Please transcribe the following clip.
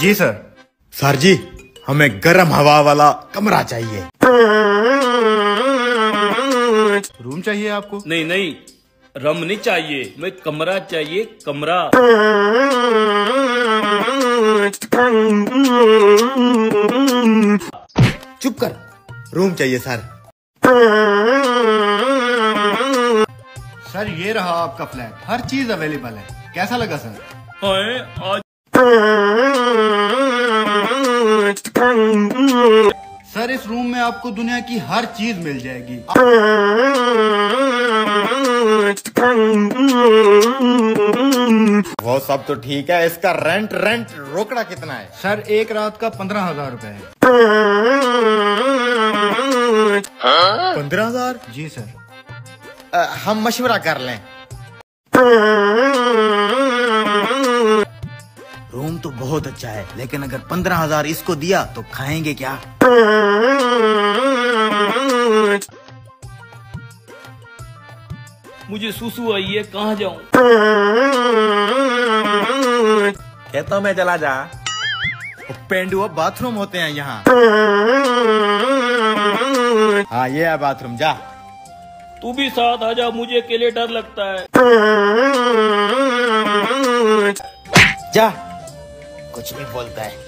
जी sir sir जी हमें गर्म हवा वाला कमरा चाहिए। रूम चाहिए आपको? नहीं नहीं रम नहीं चाहिए मैं कमरा चाहिए कमरा। चुप कर रूम चाहिए सर सर ये रहा आपका फ्लैट हर चीज़ अवेलेबल है। कैसा लगा सर हाय आज सर इस रूम में आपको दुनिया की हर चीज़ मिल जाएगी। वो सब तो ठीक है इसका रेंट रेंट रोकड़ा कितना है? सर एक रात का पंद्रह हज़ार रूपए है। पंद्रह हज़ार? जी सर। अ, हम मशवरा कर लें। तो बहुत अच्छा है लेकिन अगर पंद्रह हज़ार इसको दिया तो खाएँगे क्या? मुझे सुसु आई है कहाँ जाऊँ? खेतों में चला जा। पेंडुआ बाथरूम होते हैं यहाँ। हाँ ये है बाथरूम जा। तू भी साथ आ जा मुझे अकेले डर लगता है। जा। कुछ भी बोलता है।